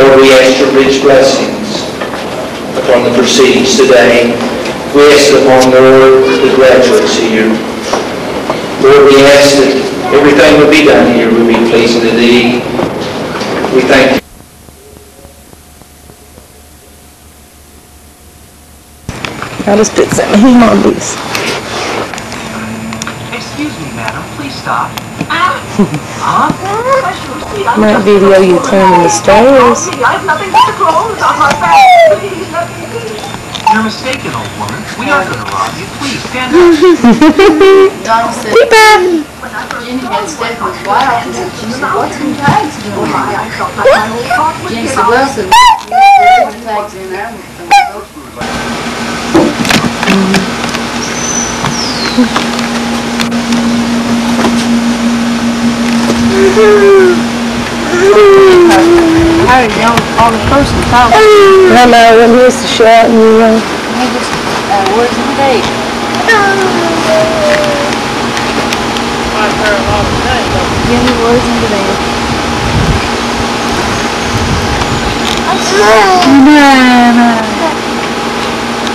Lord, we ask your rich blessings upon the proceedings today. We ask it upon, Lord, the graduates here. Lord, we ask that everything would be done here would be pleasing to thee. We thank you. I'll just put some in my boots. Excuse me, madam, please stop. Huh? Might video you climbing the stairs. You're mistaken, old woman. We aren't going to rob you. Please, stand up. Donald said, Peter! Jenny had Stephanie's wife, and she said, what's in tags doing? Jenny said, well, said, there's some tags in there. How did you on the person talk? I know, when he used to shout and you know. He just, uh, where's the date? Jenny, where's the date?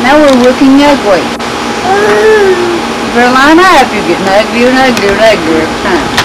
Now we're looking ugly. Better line up, you're getting uglier and uglier and uglier every time.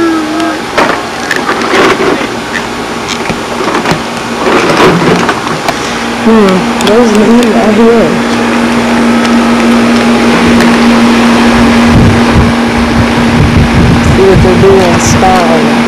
Hmm, Brody. Those men out here. See what doing, style.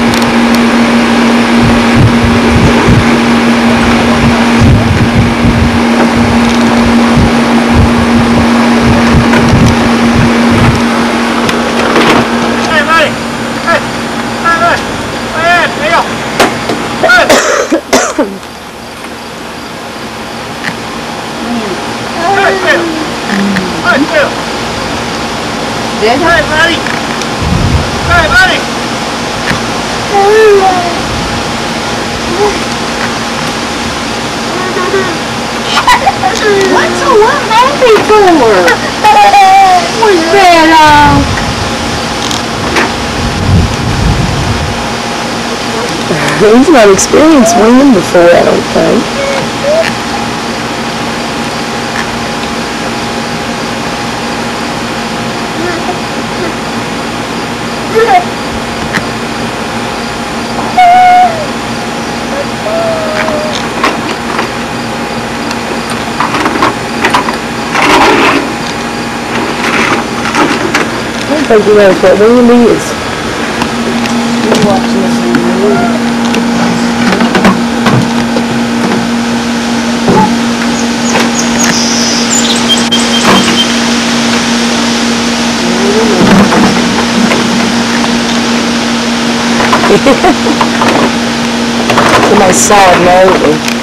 Dead? Hi, buddy. Hi, buddy. What's all that happy for? What's that on? He's not experienced women before, I don't think. I don't think he knows what wind is. He's watching us in the movie. Somebody saw it lately.